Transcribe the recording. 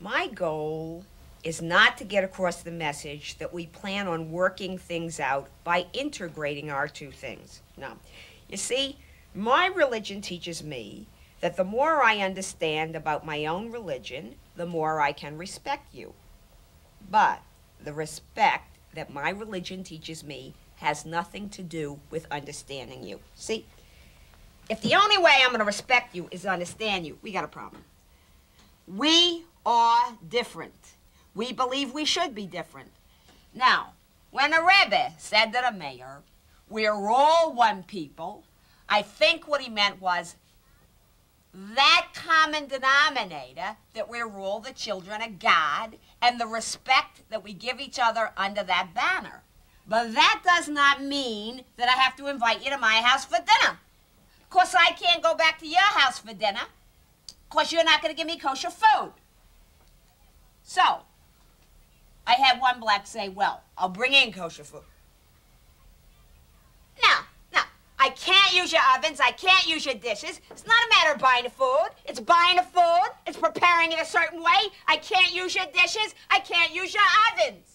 My goal is not to get across the message that we plan on working things out by integrating our two things. No. You see, my religion teaches me that the more I understand about my own religion, the more I can respect you. But the respect that my religion teaches me has nothing to do with understanding you. See, if the only way I'm going to respect you is to understand you, we got a problem. We are different. We believe we should be different. Now, when a Rebbe said to the mayor, we're all one people, I think what he meant was that common denominator that we're all the children of God and the respect that we give each other under that banner. But that does not mean that I have to invite you to my house for dinner. Of course, I can't go back to your house for dinner. Of course, you're not going to give me kosher food. So, I had one black say, well, I'll bring in kosher food. No, no, I can't use your ovens. I can't use your dishes. It's not a matter of buying the food. It's buying the food. It's preparing it a certain way. I can't use your dishes. I can't use your ovens.